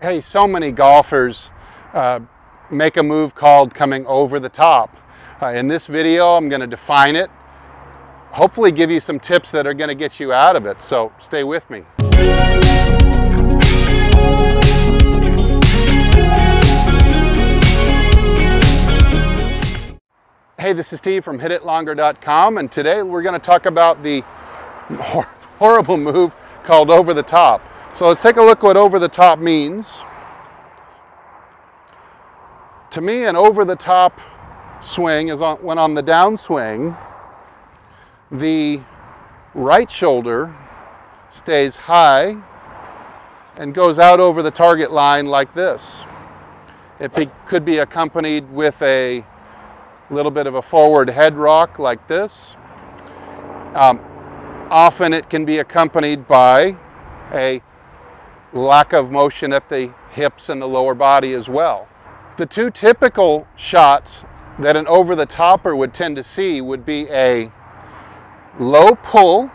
Hey, so many golfers uh, make a move called coming over the top. Uh, in this video, I'm going to define it, hopefully give you some tips that are going to get you out of it. So stay with me. Hey, this is Steve from HitItLonger.com, and today we're going to talk about the horrible move called over the top. So let's take a look what over the top means. To me, an over the top swing is on, when on the downswing, the right shoulder stays high and goes out over the target line like this. It be, could be accompanied with a little bit of a forward head rock like this. Um, often it can be accompanied by a lack of motion at the hips and the lower body as well. The two typical shots that an over the topper would tend to see would be a low pull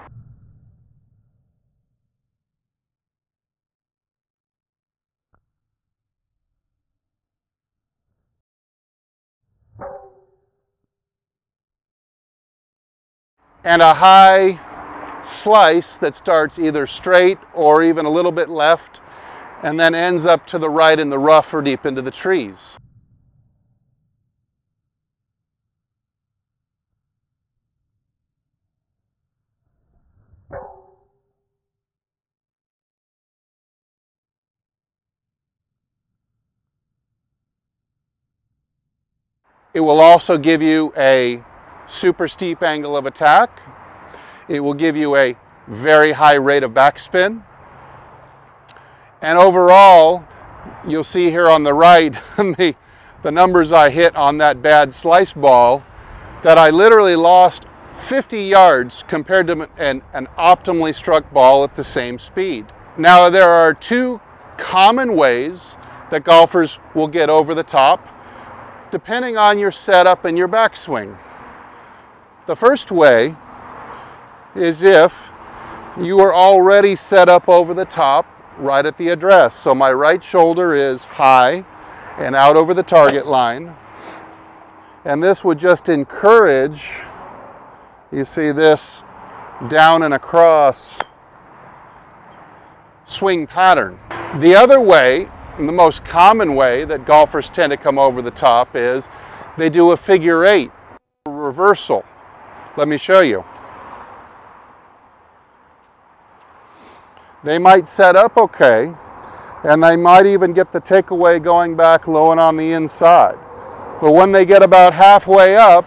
and a high slice that starts either straight or even a little bit left and then ends up to the right in the rough or deep into the trees. It will also give you a super steep angle of attack it will give you a very high rate of backspin. And overall, you'll see here on the right, the, the numbers I hit on that bad slice ball, that I literally lost 50 yards compared to an, an optimally struck ball at the same speed. Now, there are two common ways that golfers will get over the top, depending on your setup and your backswing. The first way is if you are already set up over the top right at the address. So my right shoulder is high and out over the target line. And this would just encourage, you see this down and across swing pattern. The other way, the most common way that golfers tend to come over the top is they do a figure eight reversal. Let me show you. They might set up okay, and they might even get the takeaway going back low and on the inside. But when they get about halfway up,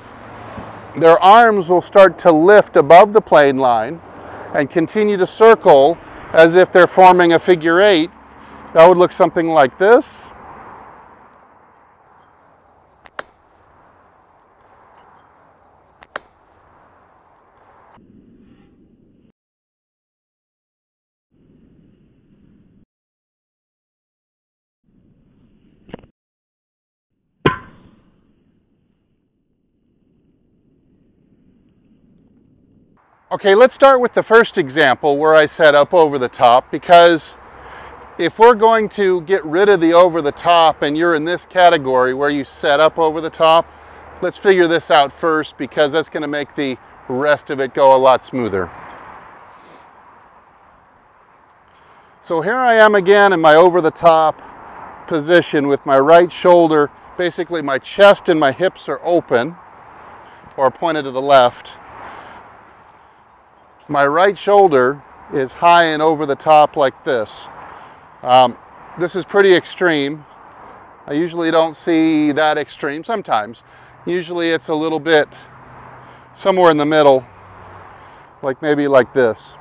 their arms will start to lift above the plane line and continue to circle as if they're forming a figure eight. That would look something like this. Okay, let's start with the first example where I set up over the top because if we're going to get rid of the over the top and you're in this category where you set up over the top, let's figure this out first because that's going to make the rest of it go a lot smoother. So here I am again in my over the top position with my right shoulder, basically my chest and my hips are open or pointed to the left my right shoulder is high and over the top like this. Um, this is pretty extreme. I usually don't see that extreme sometimes. Usually it's a little bit somewhere in the middle, like maybe like this.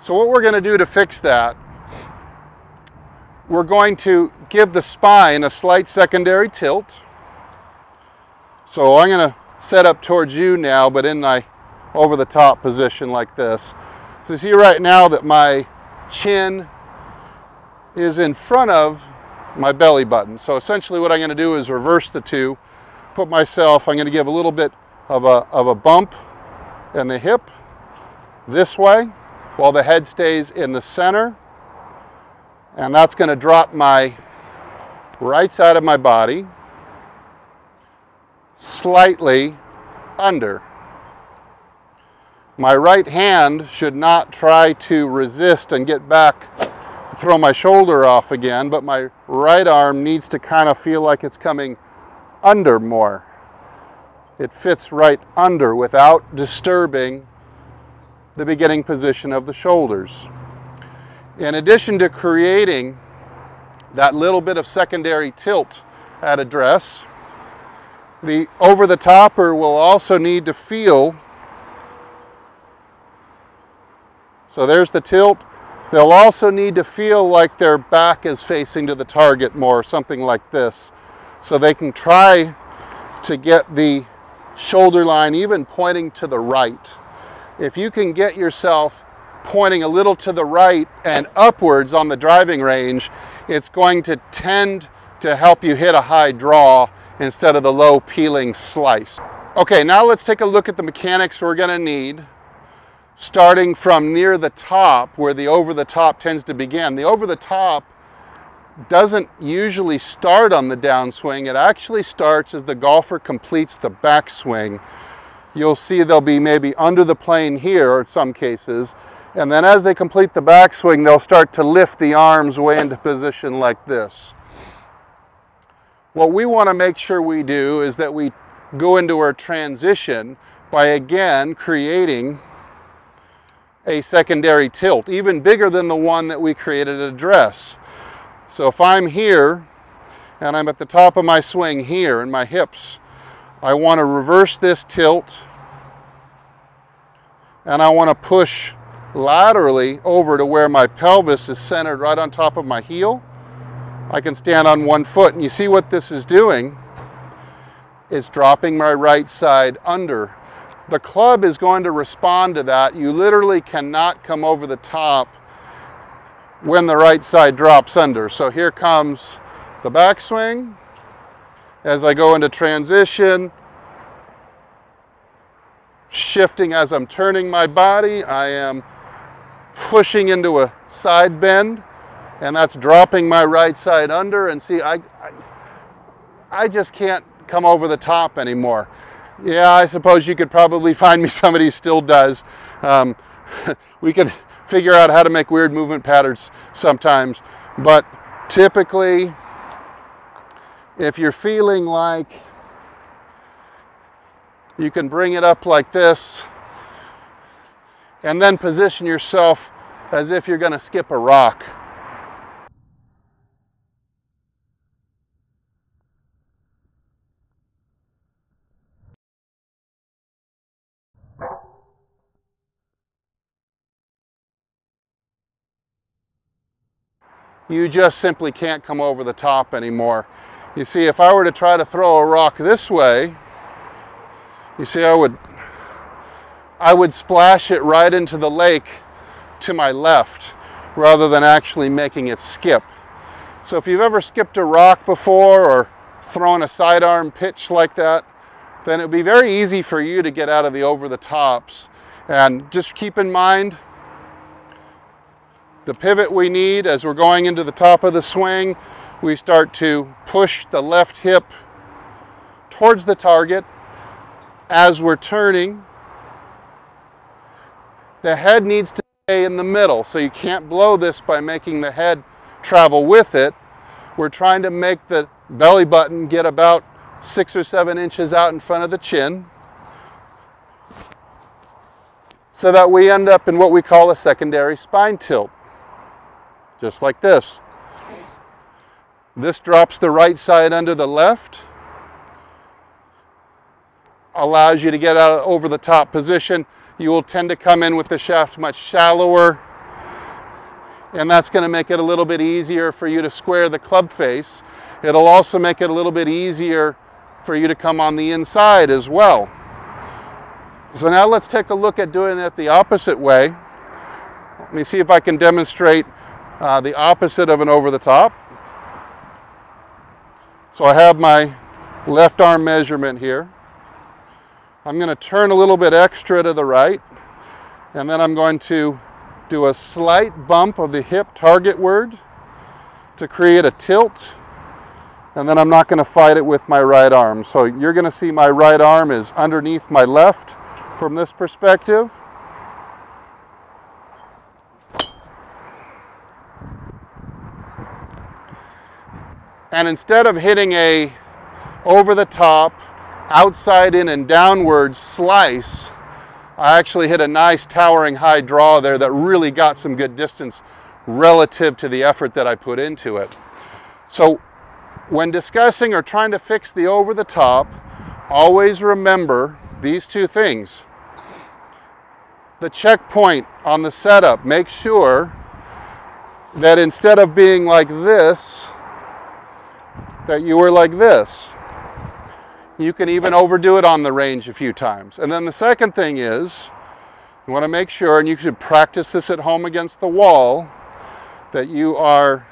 So what we're gonna do to fix that, we're going to give the spine a slight secondary tilt. So I'm gonna set up towards you now, but in my over the top position like this. So you see right now that my chin is in front of my belly button. So essentially what I'm gonna do is reverse the two, put myself, I'm gonna give a little bit of a, of a bump in the hip this way while the head stays in the center. And that's going to drop my right side of my body slightly under. My right hand should not try to resist and get back, throw my shoulder off again, but my right arm needs to kind of feel like it's coming under more. It fits right under without disturbing the beginning position of the shoulders. In addition to creating that little bit of secondary tilt at address, the over the topper will also need to feel so there's the tilt. They'll also need to feel like their back is facing to the target more something like this. So they can try to get the shoulder line even pointing to the right. If you can get yourself pointing a little to the right and upwards on the driving range it's going to tend to help you hit a high draw instead of the low peeling slice. Okay, now let's take a look at the mechanics we're gonna need starting from near the top where the over the top tends to begin. The over the top doesn't usually start on the downswing. It actually starts as the golfer completes the backswing. You'll see they'll be maybe under the plane here or in some cases. And then as they complete the backswing, they'll start to lift the arms way into position like this. What we want to make sure we do is that we go into our transition by again creating a secondary tilt, even bigger than the one that we created at address. So if I'm here and I'm at the top of my swing here in my hips, I want to reverse this tilt and I want to push laterally over to where my pelvis is centered right on top of my heel I can stand on one foot. And you see what this is doing is dropping my right side under. The club is going to respond to that. You literally cannot come over the top when the right side drops under. So here comes the backswing. As I go into transition, shifting as I'm turning my body, I am pushing into a side bend and that's dropping my right side under and see I, I, I just can't come over the top anymore. Yeah, I suppose you could probably find me somebody who still does. Um, we could figure out how to make weird movement patterns sometimes, but typically if you're feeling like you can bring it up like this and then position yourself as if you're going to skip a rock. You just simply can't come over the top anymore. You see, if I were to try to throw a rock this way, you see, I would, I would splash it right into the lake to my left rather than actually making it skip. So if you've ever skipped a rock before or thrown a sidearm pitch like that, then it would be very easy for you to get out of the over the tops. And just keep in mind, the pivot we need as we're going into the top of the swing, we start to push the left hip towards the target as we're turning. The head needs to stay in the middle, so you can't blow this by making the head travel with it. We're trying to make the belly button get about six or seven inches out in front of the chin so that we end up in what we call a secondary spine tilt just like this. This drops the right side under the left, allows you to get out over the top position. You will tend to come in with the shaft much shallower, and that's going to make it a little bit easier for you to square the club face. It'll also make it a little bit easier for you to come on the inside as well. So now let's take a look at doing it the opposite way. Let me see if I can demonstrate uh, the opposite of an over the top. So I have my left arm measurement here. I'm going to turn a little bit extra to the right, and then I'm going to do a slight bump of the hip target targetward to create a tilt and then I'm not going to fight it with my right arm. So you're going to see my right arm is underneath my left from this perspective. And instead of hitting a over the top, outside in and downward slice, I actually hit a nice towering high draw there that really got some good distance relative to the effort that I put into it. So when discussing or trying to fix the over the top, always remember these two things. The checkpoint on the setup, make sure that instead of being like this, that you were like this. You can even overdo it on the range a few times. And then the second thing is, you want to make sure, and you should practice this at home against the wall, that you are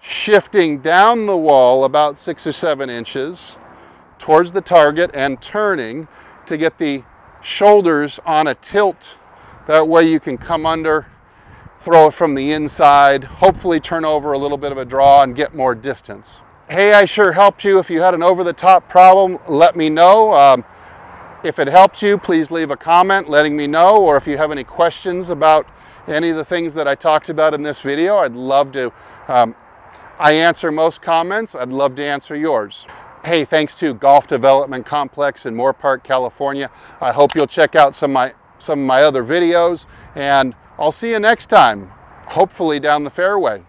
shifting down the wall about six or seven inches towards the target and turning to get the shoulders on a tilt. That way you can come under, throw it from the inside, hopefully turn over a little bit of a draw and get more distance hey, I sure helped you. If you had an over-the-top problem, let me know. Um, if it helped you, please leave a comment letting me know, or if you have any questions about any of the things that I talked about in this video, I'd love to. Um, I answer most comments. I'd love to answer yours. Hey, thanks to Golf Development Complex in Moorpark, California. I hope you'll check out some of my, some of my other videos, and I'll see you next time, hopefully down the fairway.